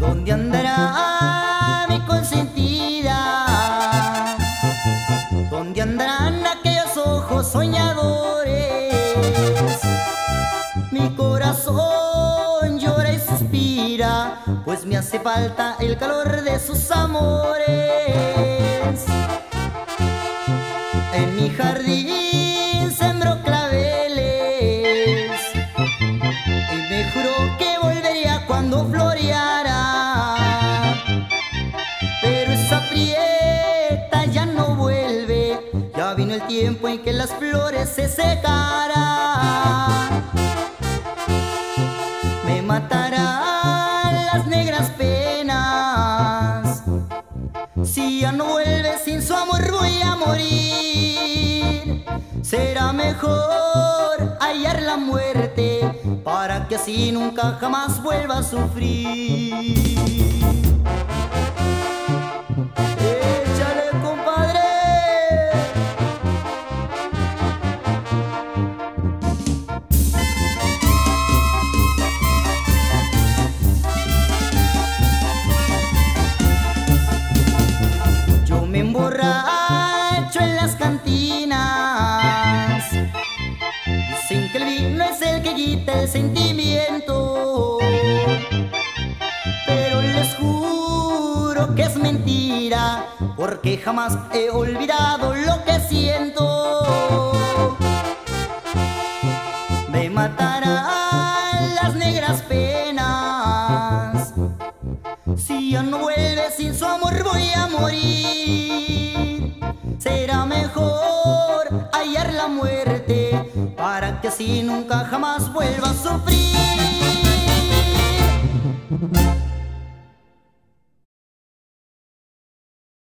Donde andará mi consentida? Donde andarán aquellos ojos soñados? Pues me hace falta el calor de sus amores. En mi jardín sembró claveles y me juró que volvería cuando floreara. Pero esa prieta ya no vuelve, ya vino el tiempo en que las flores se secarán. Las negras penas. Si ya no vuelve sin su amor voy a morir. Será mejor hallar la muerte para que así nunca jamás vuelva a sufrir. El sentimiento. Pero les juro que es mentira, porque jamás he olvidado lo que siento. Me matarán las negras penas. Si ya no vuelve sin su amor voy a morir. Será así nunca jamás vuelva a sufrir.